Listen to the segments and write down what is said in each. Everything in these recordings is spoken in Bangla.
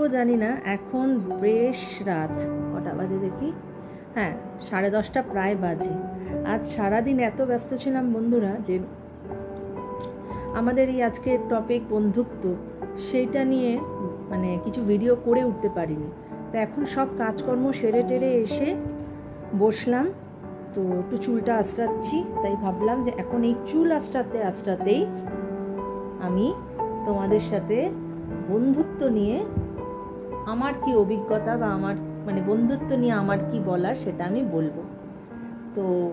করব জানি না। এখন বেশ রাত। কটা বাজে দেখি? হ্যাঁ সাড়ে দশটা প্রায় বাজে। আজ সারাদিন এত ব্যস্ত ছিলাম বন্ধুরা যে আমাদের এই আজকের টপিক বন্ধুত্ব সেইটা নিয়ে মানে কিছু ভিডিও করে উঠতে পারিনি। তো এখন সব কাজকর্ম সেরে টেরে এসে বসলাম। তো একটু চুলটা আঁচড়াচ্ছি, তাই ভাবলাম যে এখন এই চুল আঁচড়াতে আঁচড়াতেই আমি তোমাদের সাথে বন্ধুত্ব নিয়ে আমার কি অভিজ্ঞতা বা আমার মানে বন্ধুত্ব নিয়ে আমার কি বলার সেটা আমি বলব। তো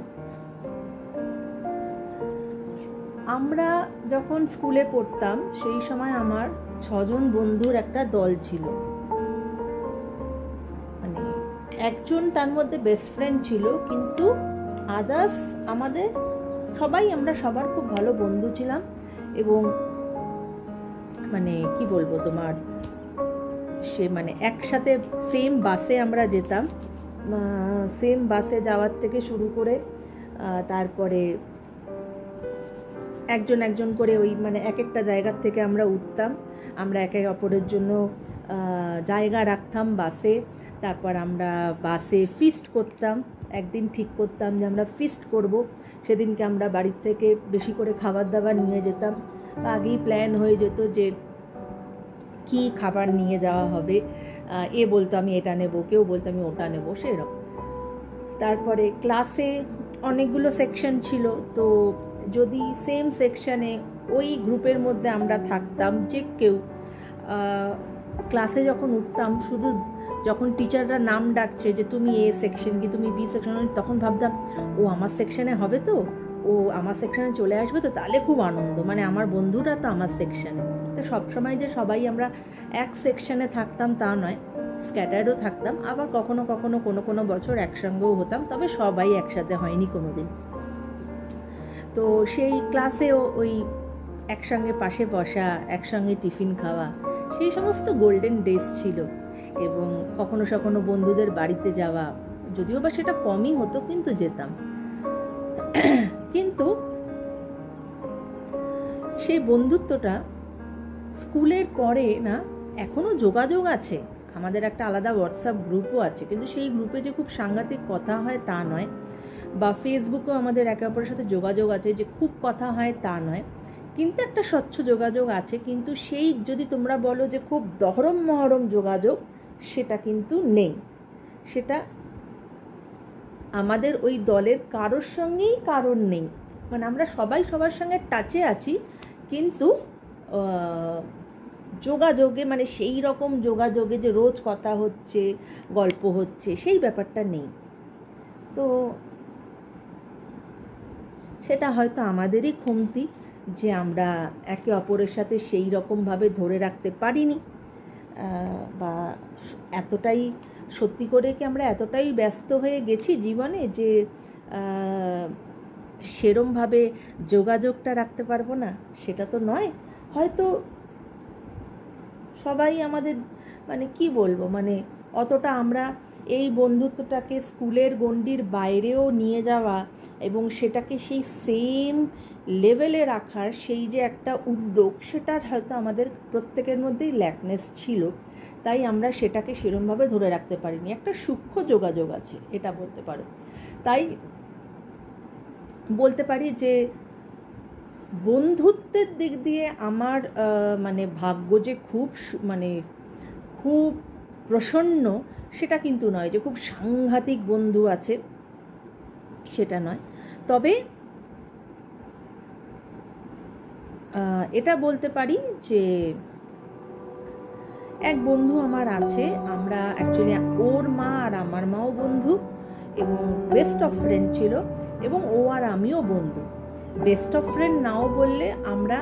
আমরা যখন স্কুলে পড়তাম, সেই সময় আমার ছজন বন্ধুর একটা দল ছিল। মানে একজন তার মধ্যে বেস্ট ফ্রেন্ড ছিল, কিন্তু আদার্স আমাদের, সবাই আমরা সবার খুব ভালো বন্ধু ছিলাম এবং মানে কি বলব তোমার সে মানে একসাথে সেম বাসে আমরা যেতাম। সেম বাসে যাওয়ার থেকে শুরু করে তারপরে একজন একজন করে ওই মানে এক একটা জায়গার থেকে আমরা উঠতাম। আমরা একে অপরের জন্য জায়গা রাখতাম বাসে তারপর আমরা বাসে ফিস্ট করতাম। একদিন ঠিক করতাম যে আমরা ফিস্ট করব। সেদিনকে আমরা বাড়ির থেকে বেশি করে খাবার দাবার নিয়ে যেতাম। আগেই প্ল্যান হয়ে যেত যে কি খাবার নিয়ে যাওয়া হবে? এ বলতো আমি, এটা নেব, কেউ বলতো আমি, ওটা নেব, সেরকম। তারপরে ক্লাসে অনেকগুলো সেকশন ছিল, তো যদি সেম সেকশনে ওই গ্রুপের মধ্যে আমরা থাকতাম, যে কেউ ক্লাসে যখন উঠতাম, শুধু যখন টিচাররা নাম ডাকছে যে তুমি এ সেকশন কি, তুমি বি সেকশন তখন ভাবতাম, ও আমার সেকশনে হবে তো? ও আমার সেকশনে চলে আসবে তো? তাহলে খুব আনন্দ। মানে আমার বন্ধুরা তো আমার সেকশনে তো সবসময় যে সবাই আমরা এক সেকশনে থাকতাম তা নয় স্ক্যাটার্ডও থাকতাম। আবার কখনো কখনো কোনো কোনো বছর একসঙ্গেও হতাম, তবে সবাই একসাথে হয়নি কোনো দিন তো সেই ক্লাসেও ওই একসঙ্গে পাশে বসা, একসঙ্গে টিফিন খাওয়া, সেই সমস্ত গোল্ডেন ডেজ ছিল। এবং কখনো কখনো বন্ধুদের বাড়িতে যাওয়া, যদিও বা সেটা কমই হতো, কিন্তু যেতাম। কিন্তু সেই বন্ধুত্বটা স্কুলের পরে না এখনও যোগাযোগ আছে। আমাদের একটা আলাদা হোয়াটসঅ্যাপ গ্রুপও আছে। কিন্তু সেই গ্রুপে যে খুব সাংঘাতিক কথা হয় তা নয়। বা ফেসবুকেও আমাদের একে অপরের সাথে যোগাযোগ আছে যে খুব কথা হয় তা নয়। কিন্তু একটা স্বচ্ছ যোগাযোগ আছে। কিন্তু সেই যদি তোমরা বলো যে খুব দহরম মহরম যোগাযোগ, সেটা কিন্তু নেই। সেটা আমাদের ওই দলের কারোর সঙ্গেই কারণ নেই। মানে আমরা সবাই সবার সঙ্গে টাচে আছি। কিন্তু যোগাযোগে মানে সেই রকম যোগাযোগে যে রোজ কথা হচ্ছে, গল্প হচ্ছে, সেই ব্যাপারটা নেই। তো সেটা হয়তো আমাদেরই কমতি যে আমরা একে অপরের সাথে সেই রকমভাবে ধরে রাখতে পারিনি বা এতটাই, সত্যি করে কি আমরা এতটাই ব্যস্ত হয়ে গেছি জীবনে যে সেরমভাবে যোগাযোগটা রাখতে পারব না? সেটা তো নয়। হয়তো সবাই আমাদের মানে কি বলব মানে অতটা আমরা এই বন্ধুত্বটাকে স্কুলের গণ্ডির বাইরেও নিয়ে যাওয়া এবং সেটাকে সেই সেম লেভেলে রাখার সেই যে একটা উদ্যোগ, সেটার হয়তো আমাদের প্রত্যেকের মধ্যেই ল্যাকনেস ছিল। তাই আমরা সেটাকে সেরমভাবে ধরে রাখতে পারিনি। একটা সূক্ষ্ম যোগাযোগ আছে, এটা বলতে পারো। তাই বলতে পারি যে বন্ধুত্বের দিক দিয়ে আমার মানে ভাগ্য যে খুব মানে খুব প্রসন্ন, সেটা কিন্তু নয় যে খুব সাংঘাতিক বন্ধু আছে, সেটা নয়। তবে এটা বলতে পারি যে এক বন্ধু আমার আছে, আমরা অ্যাকচুয়ালি ওর মা আর আমার মাও বন্ধু এবং বেস্ট অফ ফ্রেন্ড ছিল এবং ও আর আমিও বন্ধু। বেস্ট অফ ফ্রেন্ড নাও বললে আমরা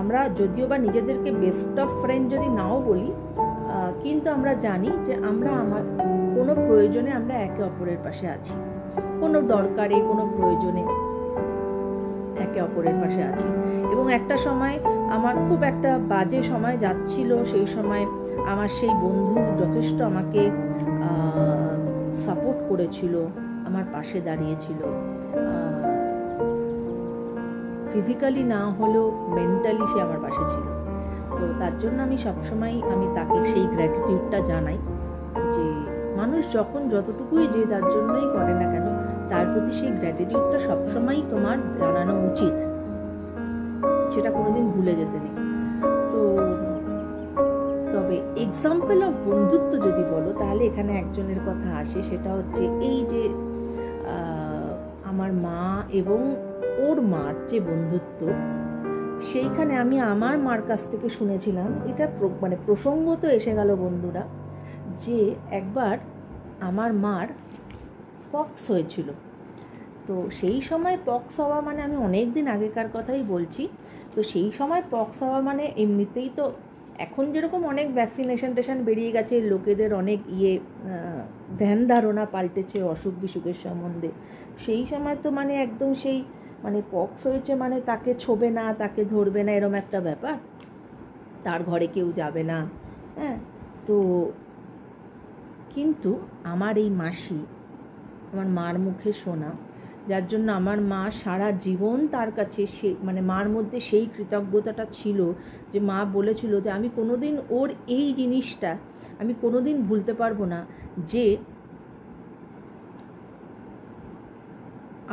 আমরা যদিও বা নিজেদেরকে বেস্ট অফ ফ্রেন্ড যদি নাও বলি কিন্তু আমরা জানি যে আমরা আমার, কোনো প্রয়োজনে আমরা একে অপরের পাশে আছি। কোনো দরকারে, কোনো প্রয়োজনে একে অপরের পাশে আছি। এবং একটা সময় আমার খুব একটা বাজে সময় যাচ্ছিল, সেই সময় আমার সেই বন্ধু যথেষ্ট আমাকে সাপোর্ট করেছিল, আমার পাশে দাঁড়িয়েছিল। ফিজিক্যালি না হলেও মেন্টালি সে আমার পাশে ছিল। তো তার জন্য আমি সবসময় আমি তাকে সেই গ্র্যাটিটিউডটা জানাই যে মানুষ যখন যতটুকুই যে তার জন্যই করে না কেন, তার প্রতি সেই গ্র্যাটিটিউডটা সবসময়ই তোমার জানানো উচিত। সেটা কোনোদিন ভুলে যেতে নেই। তো তবে এক্সাম্পল অফ বন্ধুত্ব যদি বলো, তাহলে এখানে একজনের কথা আসে, সেটা হচ্ছে এই যে আমার মা এবং ওর মার যে বন্ধুত্ব, সেইখানে আমি আমার মার কাছ থেকে শুনেছিলাম। এটা মানে প্রসঙ্গত এসে গেল বন্ধুরা যে একবার আমার মার পক্স হয়েছিল। তো সেই সময় পক্স হওয়া মানে আমি অনেক দিন আগেকার কথাই বলছি। তো সেই সময় পক্স হওয়া মানে এমনিতেই তো এখন যেরকম অনেক ভ্যাকসিনেশন টেশন বেরিয়ে গেছে, লোকেদের অনেক ইয়ে ধ্যান ধারণা পাল্টেছে অসুখ বিসুখের সম্বন্ধে। সেই সময় তো মানে একদম সেই মানে পক্স হয়েছে মানে তাকে ছোবে না, তাকে ধরবে না, এরম একটা ব্যাপার। তার ঘরে কেউ যাবে না হ্যাঁ? তো কিন্তু আমার এই মাসি, আমার মার মুখে শোনা যার জন্য আমার মা সারা জীবন তার কাছে সে মানে মার মধ্যে সেই কৃতজ্ঞতাটা ছিল যে মা বলেছিল যে আমি কোনোদিন ওর এই জিনিসটা, আমি কোনোদিন ভুলতে পারব না যে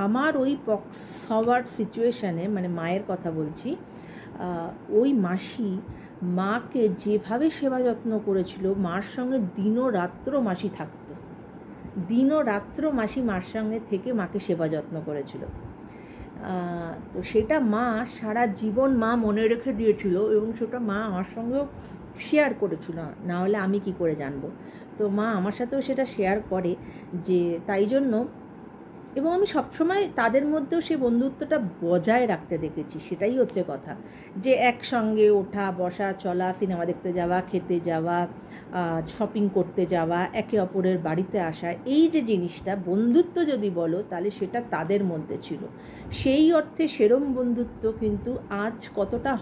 আমার ওই পক্স হওয়ার সিচুয়েশানে মানে মায়ের কথা বলছি ওই মাসি মাকে যেভাবে সেবা যত্ন করেছিল, মার সঙ্গে দিনও রাত্র মাসি থাকতো। দিনও রাত্র মাসি মার সঙ্গে থেকে মাকে সেবা যত্ন করেছিল। তো সেটা মা সারা জীবন মা মনে রেখে দিয়েছিল এবং সেটা মা আমার সঙ্গেও শেয়ার করেছিল। না হলে আমি কি করে জানব? তো মা আমার সাথেও সেটা শেয়ার করে যে তাই জন্য এবং আমি সবসময় তাদের মধ্যেও সে বন্ধুত্বটা বজায় রাখতে দেখেছি, সেটাই হচ্ছে কথা। যে একসঙ্গে ওঠা, বসা, চলা, সিনেমা দেখতে যাওয়া, খেতে যাওয়া শপিং করতে যাওয়া, একে অপরের বাড়িতে আসা, এই যে জিনিসটা, বন্ধুত্ব যদি বলো, তাহলে সেটা তাদের মধ্যে ছিল। সেই অর্থে সেরম বন্ধুত্ব কিন্তু আজ কতটা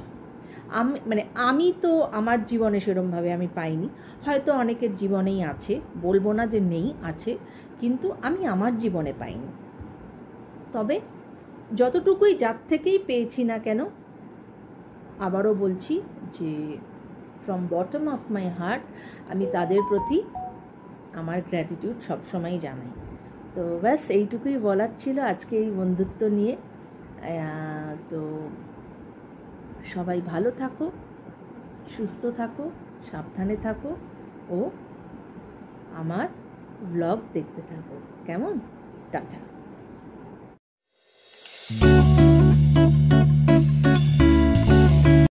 আমি মানে আমি তো আমার জীবনে সেরমভাবে আমি পাইনি। হয়তো অনেকের জীবনেই আছে, বলব না যে নেই, আছে, কিন্তু আমি আমার জীবনে পাইনি। তবে যতটুকুই যার থেকেই পেয়েছি না কেন, আবারও বলছি যে from bottom of my heart আমি তাদের প্রতি আমার গ্র্যাটিটিউড সবসময়ই জানাই। তো ব্যাস, এইটুকুই বলার ছিল আজকে এই বন্ধুত্ব নিয়ে। তো সবাই ভালো থাকো, সুস্থ থাকো, সাবধানে থাকো ও আমার ব্লগ দেখতে থাকো। কেমন? টাটা।